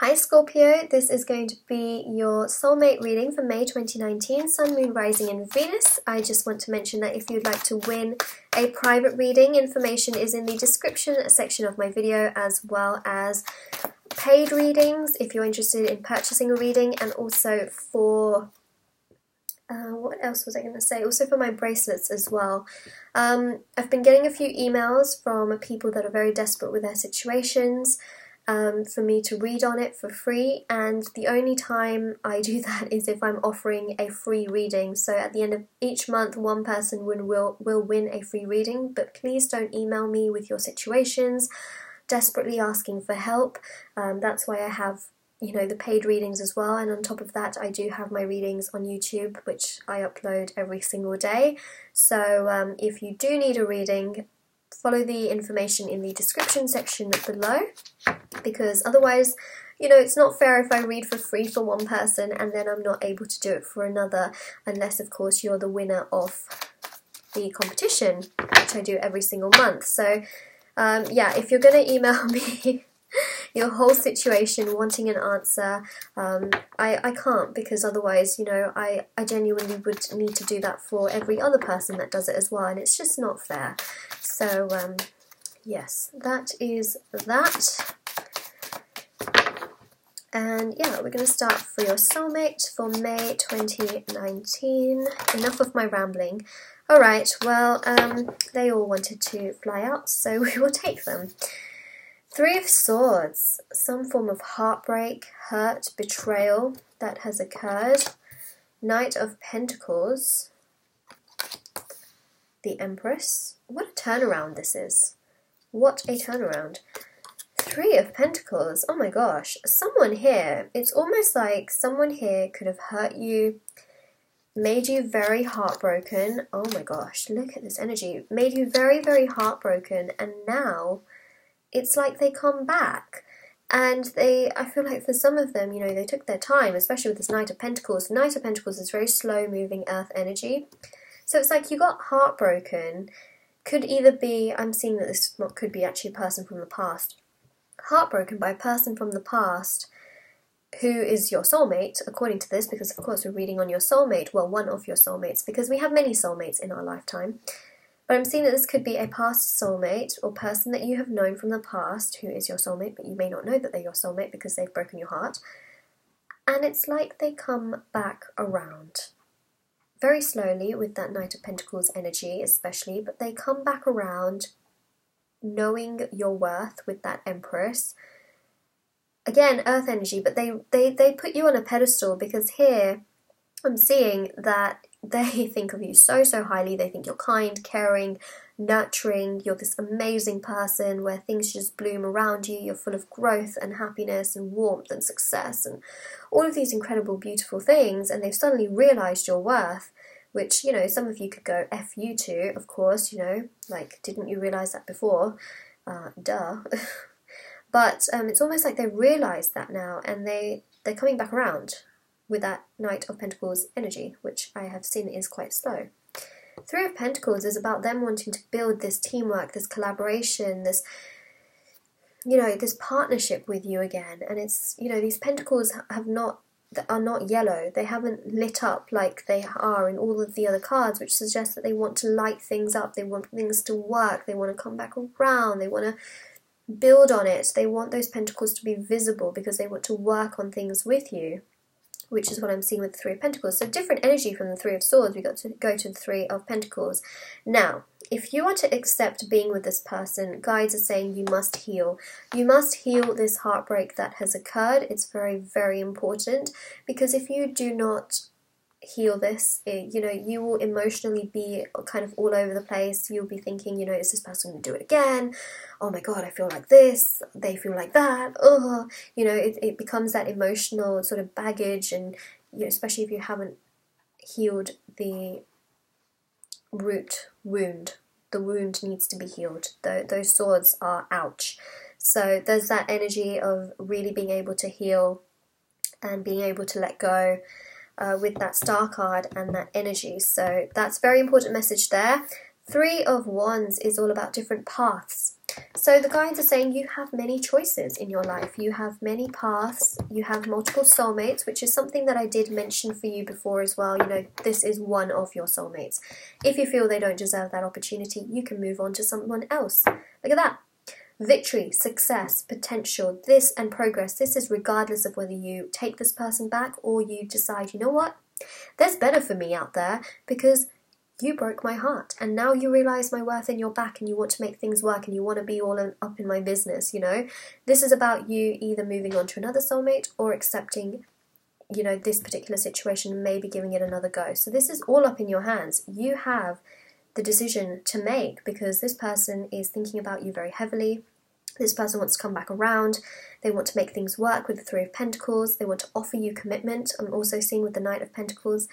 Hi Scorpio, this is going to be your soulmate reading for May 2019, Sun, Moon, Rising in Venus. I just want to mention that if you'd like to win a private reading, information is in the description section of my video as well as paid readings if you're interested in purchasing a reading and also for uh, what else was I going to say? Also for my bracelets as well. Um, I've been getting a few emails from people that are very desperate with their situations um, for me to read on it for free, and the only time I do that is if I'm offering a free reading. So at the end of each month, one person will will, win a free reading. But please don't email me with your situations, desperately asking for help. Um, that's why I have you know the paid readings as well and on top of that I do have my readings on YouTube which I upload every single day so um, if you do need a reading follow the information in the description section below because otherwise, you know, it's not fair if I read for free for one person and then I'm not able to do it for another, unless, of course, you're the winner of the competition, which I do every single month. So, um, yeah, if you're going to email me your whole situation wanting an answer, um, I, I can't because otherwise, you know, I, I genuinely would need to do that for every other person that does it as well, and it's just not fair. So, um, yes, that is that. And yeah, we're going to start for your soulmate for May 2019. Enough of my rambling. Alright, well, um, they all wanted to fly out, so we will take them. Three of Swords, some form of heartbreak, hurt, betrayal that has occurred. Knight of Pentacles, the Empress. What a turnaround this is. What a turnaround. Three of Pentacles. Oh my gosh. Someone here, it's almost like someone here could have hurt you, made you very heartbroken. Oh my gosh, look at this energy. Made you very, very heartbroken, and now it's like they come back. And they, I feel like for some of them, you know, they took their time, especially with this Knight of Pentacles. The Knight of Pentacles is very slow moving earth energy. So it's like you got heartbroken. Could either be, I'm seeing that this could be actually a person from the past heartbroken by a person from the past who is your soulmate, according to this, because of course we're reading on your soulmate, well, one of your soulmates, because we have many soulmates in our lifetime. But I'm seeing that this could be a past soulmate or person that you have known from the past who is your soulmate, but you may not know that they're your soulmate because they've broken your heart. And it's like they come back around. Very slowly with that Knight of Pentacles energy, especially, but they come back around knowing your worth with that Empress. Again, earth energy, but they, they, they put you on a pedestal because here I'm seeing that they think of you so, so highly. They think you're kind, caring, nurturing, you're this amazing person where things just bloom around you. You're full of growth and happiness and warmth and success and all of these incredible, beautiful things. And they've suddenly realized your worth which, you know, some of you could go F you to, of course, you know, like, didn't you realise that before? Uh, duh. but um, it's almost like they realise that now and they, they're coming back around with that Knight of Pentacles energy, which I have seen is quite slow. Three of Pentacles is about them wanting to build this teamwork, this collaboration, this you know, this partnership with you again. And it's, you know, these pentacles have not are not yellow. They haven't lit up like they are in all of the other cards, which suggests that they want to light things up. They want things to work. They want to come back around. They want to build on it. They want those pentacles to be visible because they want to work on things with you which is what I'm seeing with the Three of Pentacles. So different energy from the Three of Swords, we got to go to the Three of Pentacles. Now, if you are to accept being with this person, guides are saying you must heal. You must heal this heartbreak that has occurred. It's very, very important because if you do not heal this. It, you know, you will emotionally be kind of all over the place. You'll be thinking, you know, is this person going to do it again? Oh my god, I feel like this. They feel like that. Oh, you know, it, it becomes that emotional sort of baggage, and you know, especially if you haven't healed the root wound. The wound needs to be healed. The, those swords are ouch. So there's that energy of really being able to heal and being able to let go uh, with that star card and that energy. So that's very important message there. Three of Wands is all about different paths. So the guides are saying you have many choices in your life. You have many paths. You have multiple soulmates, which is something that I did mention for you before as well. You know, this is one of your soulmates. If you feel they don't deserve that opportunity, you can move on to someone else. Look at that. Victory, success, potential, this and progress. This is regardless of whether you take this person back or you decide, you know what? There's better for me out there because you broke my heart and now you realize my worth in your back and you want to make things work and you want to be all in, up in my business you know this is about you either moving on to another soulmate or accepting you know this particular situation and maybe giving it another go so this is all up in you're hands you have the decision to make because this person is thinking about you very heavily this person wants to come back around. They want to make things work with the Three of Pentacles. They want to offer you commitment. I'm also seeing with the Knight of Pentacles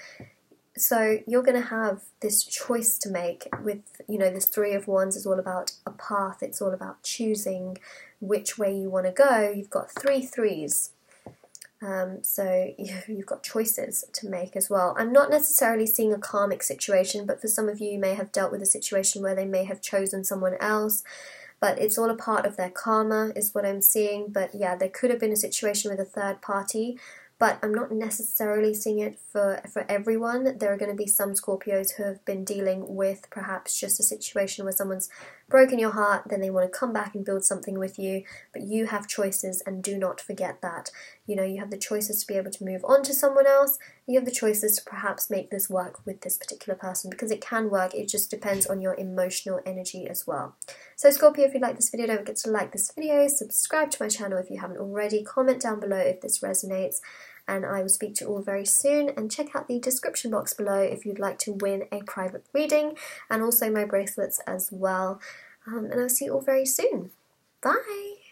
so you're going to have this choice to make with you know this three of wands is all about a path it's all about choosing which way you want to go you've got three threes um, so you've got choices to make as well. I'm not necessarily seeing a karmic situation but for some of you you may have dealt with a situation where they may have chosen someone else. But it's all a part of their karma is what i'm seeing. But yeah there could have been a situation with a third party but I'm not necessarily seeing it for, for everyone. There are going to be some Scorpios who have been dealing with perhaps just a situation where someone's broken your heart, then they want to come back and build something with you, but you have choices and do not forget that. You know, you have the choices to be able to move on to someone else, you have the choices to perhaps make this work with this particular person because it can work, it just depends on your emotional energy as well. So Scorpio, if you like this video, don't forget to like this video, subscribe to my channel if you haven't already, comment down below if this resonates, and I will speak to you all very soon. And check out the description box below if you'd like to win a private reading and also my bracelets as well. Um, and I'll see you all very soon. Bye!